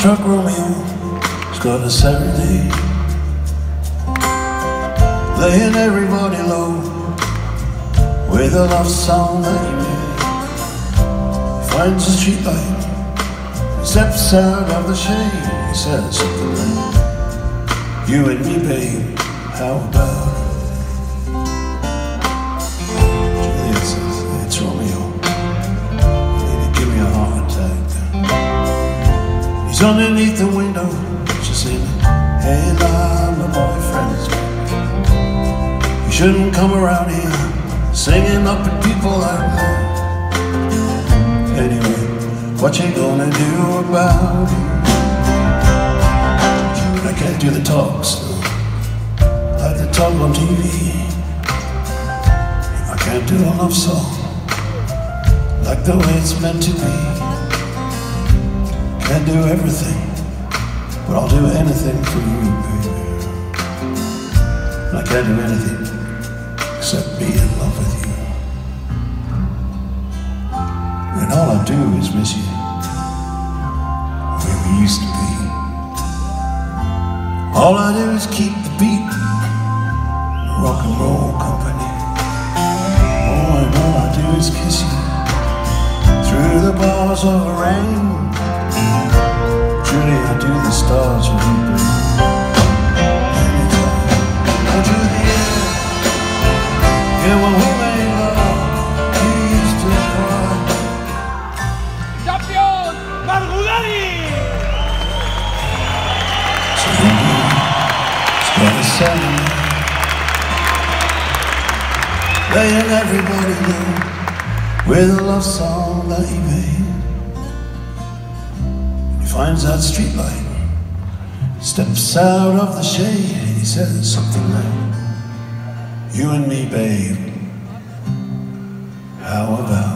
struck Romeo, got a Saturday. Laying everybody low with a love song that he made. Finds a street light, steps out of the shade. Says You and me, babe, how about Underneath the window, She said, Hey, love, my boyfriend's back. You shouldn't come around here singing up at people like that. Anyway, what you gonna do about it? I can't do the talks though, like the talk on TV. I can't do a love song like the way it's meant to be. Can't do everything, but I'll do anything for you, baby. And I can't do anything except be in love with you. And all I do is miss you where we used to be. All I do is keep the beat, rock and roll company. Oh, and all I do is kiss you through the bars of rain. Do the stars you bring. I do the air. Yeah, we made love, you used to cry. ¡Campeón! ¡Margulari! So it's got a sound. Laying everybody low with a love song that he made. Finds that street light, steps out of the shade, and he says something like, You and me, babe, how about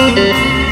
it?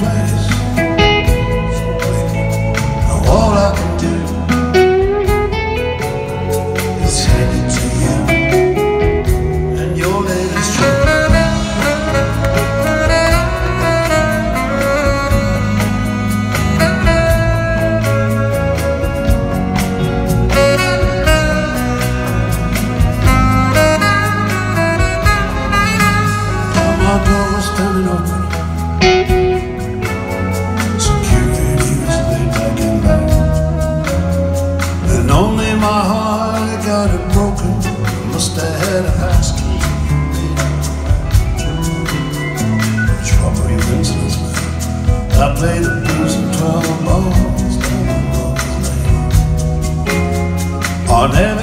All On every